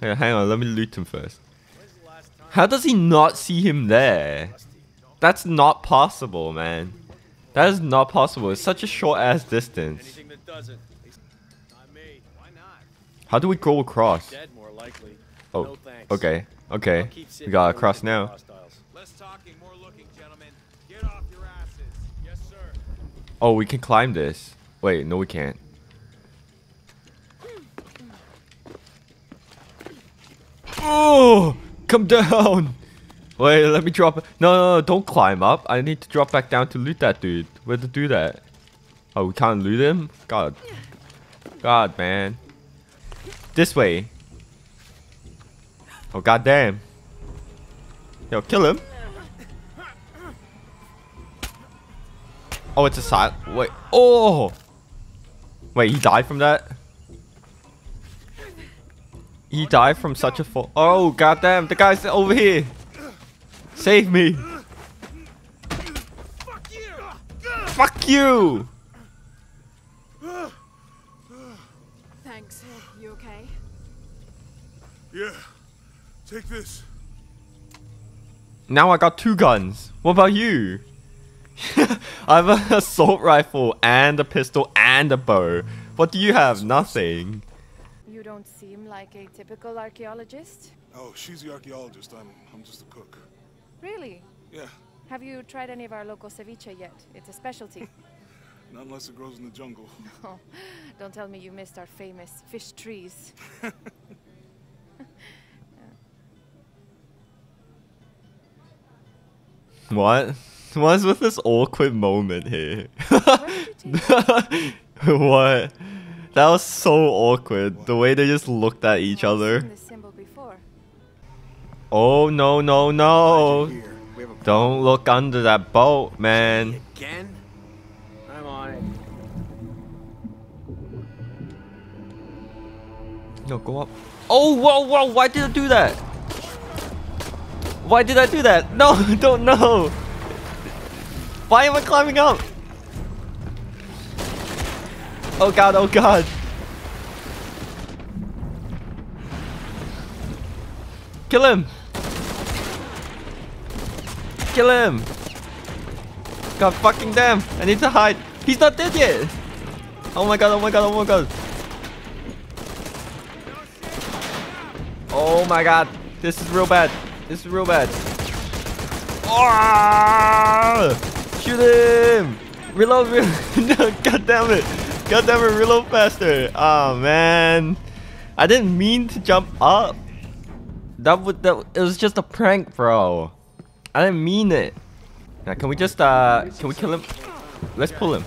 Hang on, let me loot him first. How does he not see him there? That's not possible, man. That is not possible. It's such a short ass distance. Anything that doesn't. Not me. Why not? How do we go across? Dead, more likely. Oh, okay, okay. We got across now. for hostiles. Less talking, more looking, gentlemen. Get off your asses. Yes, sir. Oh, we can climb this. Wait, no we can't. Oh, come down. Wait, let me drop. No, no, no, don't climb up. I need to drop back down to loot that dude. Where to do that? Oh, we can't loot him? God. God, man. This way. Oh, goddamn. Yo, kill him. Oh, it's a side. Wait. Oh. Wait, he died from that? He died from such a fall. Oh, goddamn. The guy's over here. Save me. Fuck you! Fuck you. Thanks. You okay? Yeah. Take this. Now I got two guns. What about you? I have an assault rifle and a pistol and a bow. What do you have? Nothing. You don't seem like a typical archaeologist. Oh, she's the archaeologist. I'm I'm just a cook. Really? Yeah. Have you tried any of our local ceviche yet? It's a specialty. Not unless it grows in the jungle. oh, don't tell me you missed our famous fish trees. What? What's with this awkward moment here? what? That was so awkward. The way they just looked at each other. seen this symbol before. Oh no no no! Don't look under that boat, man. Again? I'm on it. No, go up. Oh whoa whoa! Why did I do that? Why did I do that? No, don't know. Why am I climbing up? Oh god! Oh god! Kill him! Kill him! God fucking damn! I need to hide. He's not dead yet. Oh my god! Oh my god! Oh my god! Oh my god! This is real bad. This is real bad. Oh! Shoot him! Reload! reload. god damn it! God damn it! Reload faster! Oh man! I didn't mean to jump up. That would that it was just a prank, bro. I didn't mean it. Now, can we just uh can we kill him? Let's pull him.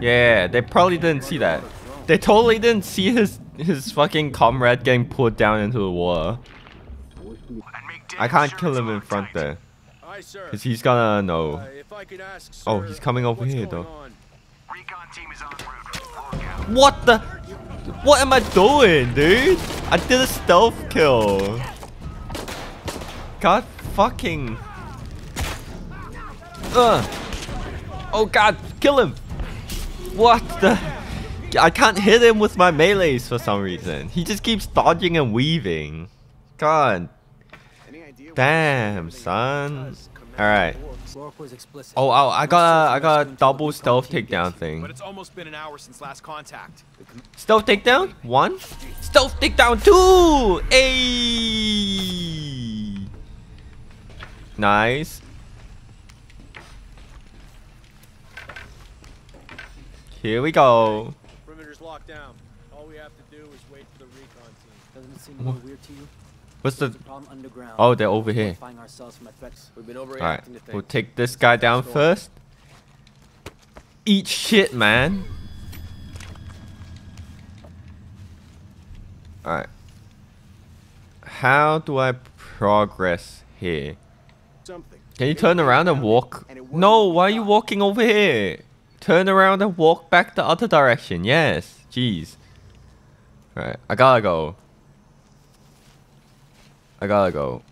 Yeah, they probably didn't see that. They totally didn't see his his fucking comrade getting pulled down into the water. I can't kill him in front there, cause he's gonna know. if I could ask, Oh, he's coming over here, though. What the? What am I doing, dude? I did a stealth kill. God fucking. Ugh. Oh god, kill him. What the? I can't hit him with my melees for some reason. He just keeps dodging and weaving. God. Damn, son. Alright. Oh, oh, I got a, I got a double stealth takedown thing. But it's almost been an hour since last contact. Stealth takedown? One. Stealth takedown two! Ayy! Nice. Here we go. Perimeter's locked down. All we have to do is wait for the recon team. Doesn't it seem a little weird to you? What's the... The problem underground. Oh, they're over here. Ourselves from. We've been overreacting Alright, to we'll take this guy down first. Eat shit, man. Alright. How do I progress here? Something. Can you turn around and walk? No, why are you walking over here? Turn around and walk back the other direction. Yes. Jeez. Alright, I gotta go. I gotta go.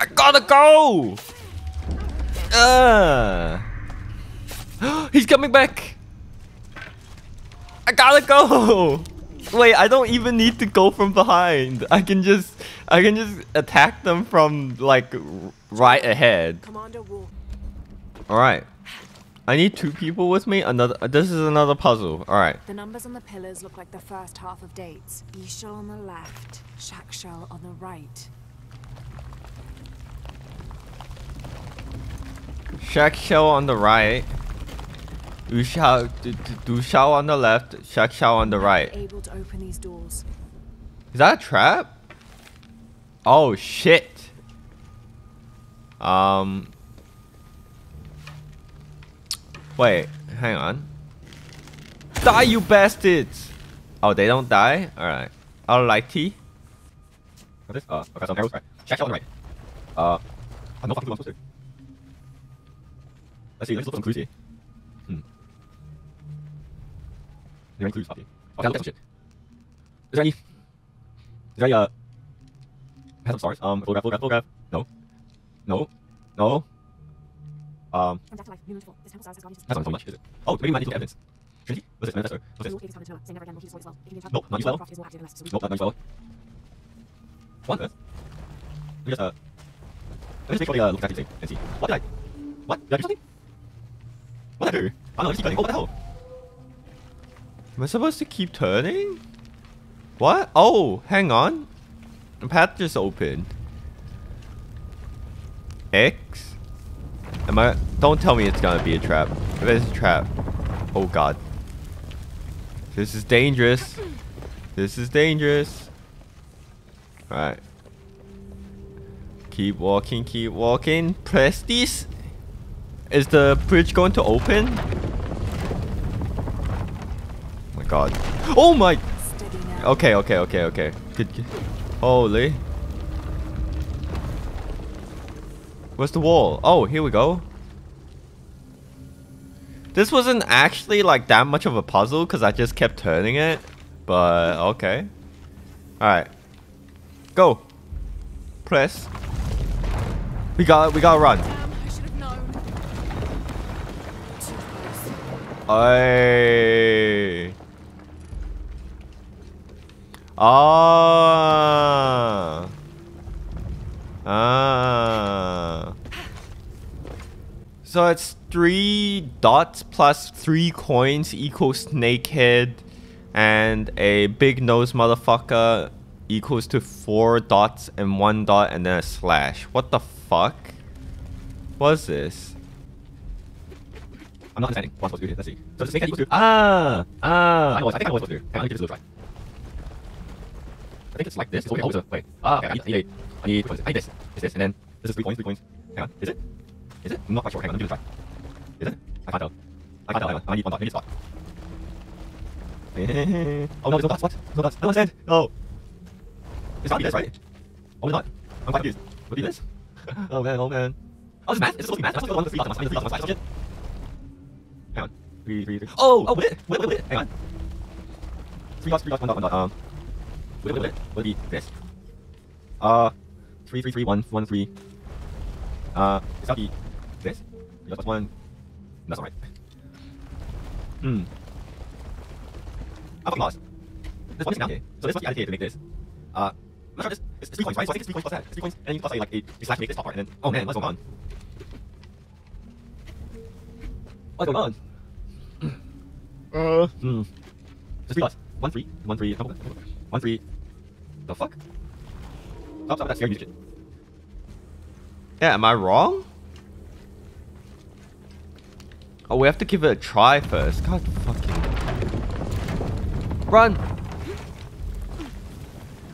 I gotta go! Uh. He's coming back! I gotta go! Wait, I don't even need to go from behind. I can just I can just attack them from like right ahead. Commander War. All right. I need two people with me. Another this is another puzzle. All right. The numbers on the pillars look like the first half of dates. Ishal on the left, Shakshal on the right. Shaq Shell on the right. Ushao Du- Du- Dushao on the left. Shaq on the right. Able to open these doors. Is that a trap? Oh shit. Um. Wait, hang on. Die, you bastards! Oh, they don't die? Alright. Alrighty. This, uh, okay, so arrows right. Check on the right. Uh, I know fucking clue I'm supposed to. Let's see, let's look for some clues here. Hmm. Are any clues, Poppy? Okay, I'll get some shit. Is there any... Is there any, uh... Has some stars? Um, photograph, photograph, photograph. No. No. No. Um, From death to life, new beautiful. This temple size has guardians. that's not so much, is it? Oh, maybe we might need to evidence. Trinity? What's this? Manifesto? What's this? Will is counted Say never again will use void. It can be Nope, not use well. Craft is more active unless it's a Nope, not nice well. Let me just, uh... Let me just make sure they, uh, look exactly the same and see. What did I... What? Did I do something? What did I do? I don't know, just keep turning. Oh, what the hell? Am I supposed to keep turning? What? Oh, hang on. The path just opened. X? Am I... Don't tell me it's gonna be a trap. If it's a trap. Oh god. This is dangerous. This is dangerous. Alright. Keep walking, keep walking. Press this. Is the bridge going to open? Oh my god. Oh my... Okay, okay, okay, okay. Good. Holy. Where's the wall? Oh, here we go. This wasn't actually like that much of a puzzle because I just kept turning it. But okay. Alright. Go. Press. We got we gotta run. Damn, I So it's three dots plus three coins equals snakehead, and a big nose motherfucker equals to four dots and one dot and then a slash. What the fuck? What's this? I'm not understanding what I'm supposed to do here. Let's see. So the snakehead equals to ah ah. I I think I what supposed to do. Hang on, let me give this a little try. I think it's like this. It's always, a wait. Ah, okay. I need, I need, I need? I need this. It's this, and then this is three coins. Three coins. Hang on. Is it? Is it? I'm not quite sure. Hang on. Let me it a try. Is it? I can't tell. I can't tell. Hang on. I need one dot. I need a spot. oh no, there's no dots. What? No dots. I don't understand. No. It's gotta be this, right? Oh, it's not. I'm quite confused. Would it be this? oh man, oh man. Oh, this is math? Is this supposed to be math? Am supposed to go one with three dots? Am I supposed to three dots on my shit? Hang on. Three, three, three. Oh! Oh, wait, wait, wait, wait. Hang on. Three dots, three dots, one dot, one dot. Um. Wait, wait, wait. Would it be this? Uh. Three, three, three, one, one, three. Uh. It's gotta be this. Three dots plus one. That's alright. Hmm. I'm lost. There's one missing down here. So this must be added here to make this. Uh, I'm sure this. It's, it's three coins, right? So I think it's three coins plus that. It's three coins, and you plus like, like a, a slash to make this top part, and then oh man, what's going on? What's going on? Uh, hmm. There's three dots. One three, one three, couple, couple, one three. The fuck? Stop, stop, that scary music. Yeah, am I wrong? Oh, we have to give it a try first. God fucking. Run!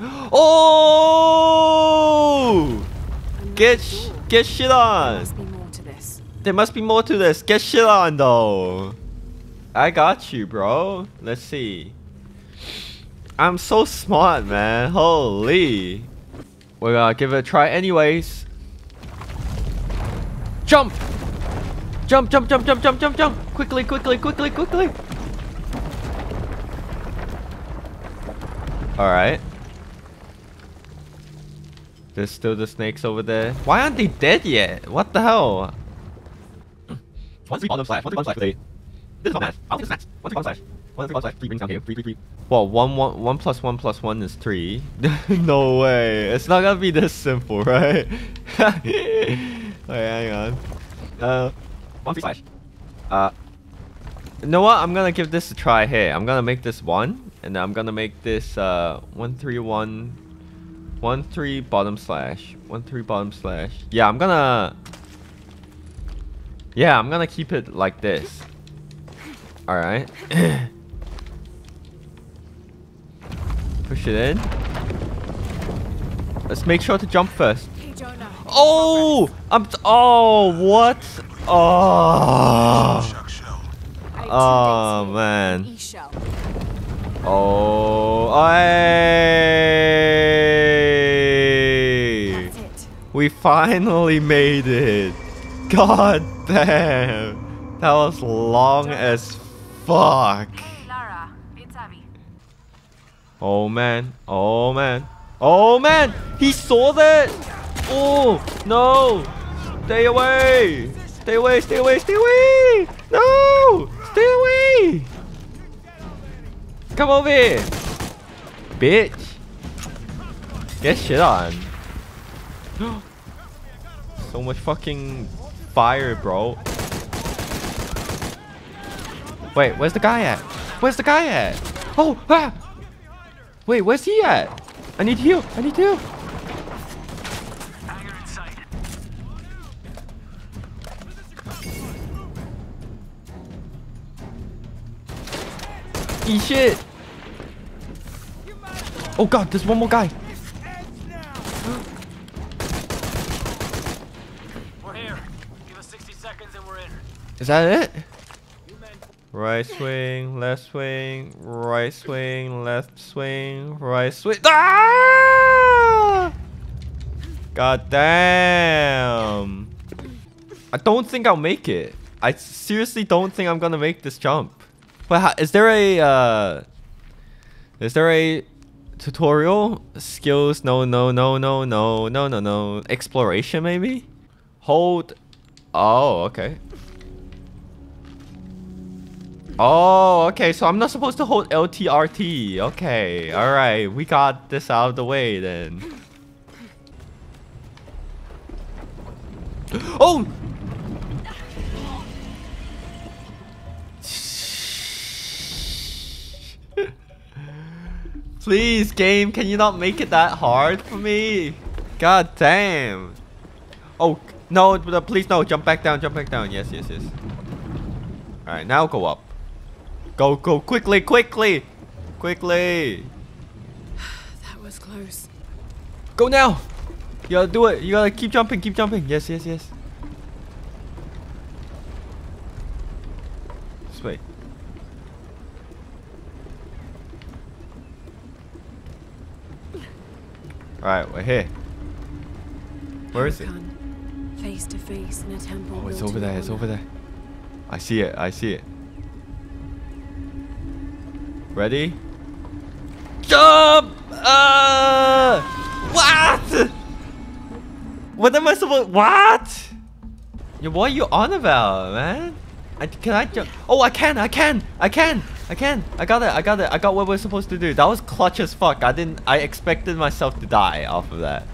Oh! Get sh get shit on! must be more to this. There must be more to this. Get shit on though. I got you, bro. Let's see. I'm so smart, man. Holy. We're gonna give it a try anyways. Jump! Jump, jump, jump, jump, jump, jump, jump! Quickly, quickly, quickly, quickly! Alright. There's still the snakes over there. Why aren't they dead yet? What the hell? One three bottom slash, one three bottom slash with. This is not math. I don't think it's math. One three bottom slash. One, three, three brings down here. Three, three, three. Well, one, one, one plus one plus one is three. no way. It's not gonna be this simple, right? Wait, hang on. Uh, one three slash. Uh, you know what? I'm gonna give this a try here. I'm gonna make this one, and I'm gonna make this uh one three one, one three bottom slash, one three bottom slash. Yeah, I'm gonna. Yeah, I'm gonna keep it like this. All right. Push it in. Let's make sure to jump first. Oh, I'm. T- oh, what? Oh. Shock shell. Hey, two Oh man. Oh. Hey. We finally made it. God damn. That was long as fuck. Lara, it's Abby. Oh man. Oh man. Oh man. He saw that. Oh no. Stay away. Stay away. Stay away. Stay away. No. Stay away. Come over here. Bitch. Get shit on. so much fucking fire, bro. Wait, where's the guy at? Where's the guy at? Oh, ah! Wait, where's he at? I need heal. I need heal. Eat shit. Oh god, there's one more guy. We're here. Give us 60 seconds and we're in. Is that it? Right swing, left swing, right swing, left swing, right swing. Ah! God damn. I don't think I'll make it. I seriously don't think I'm gonna make this jump. But how, is there a uh, is there a tutorial skills? No, no, no, no, no, no, no, no. Exploration maybe. Hold. Oh, okay. Oh, okay. So I'm not supposed to hold LTRT. Okay, all right. We got this out of the way then. Oh! Please, game, can you not make it that hard for me? God damn. Oh, no, please no. Jump back down, jump back down. Yes, yes, yes. Alright, now go up. Go, go, quickly, quickly! Quickly! That was close. Go now! You gotta do it. You gotta keep jumping, keep jumping. Yes, yes, yes. This way. Alright, we're here. Where is it? Face to face in a temple. Oh, it's over there, it's over there. I see it, I see it. Ready? Jump! Uh, what? What am I supposed? What? Yeah, what are you on about, man? I, can I jump? Oh, I can, I can, I can, I can. I got it, I got it. I got what we're supposed to do. That was clutch as fuck. I didn't. I expected myself to die off of that.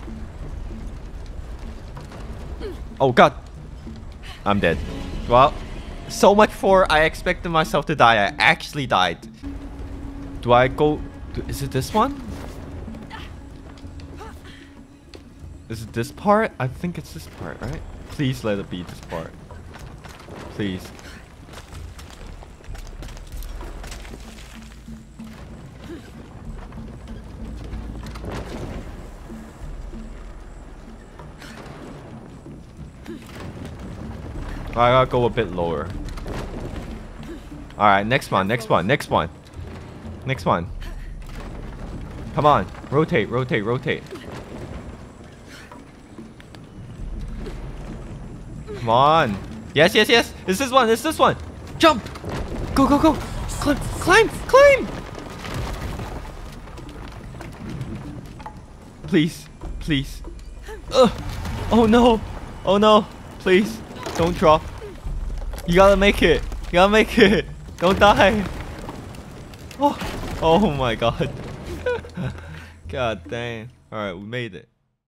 Oh god. I'm dead. Well, so much for I expected myself to die. I actually died. Do I go? Is it this one? Is it this part? I think it's this part, right? Please let it be this part. Please. I gotta go a bit lower. Alright, next one, next one, next one. Next one. Come on. Rotate, rotate, rotate. Come on. Yes, yes, yes. This one, it's this one. Jump. Go, go, go. Climb, climb, climb. Please, please. Ugh. Oh no. Oh no. Please. Don't drop. You gotta make it. You gotta make it. Don't die. Oh, oh my god. god dang. Alright, we made it.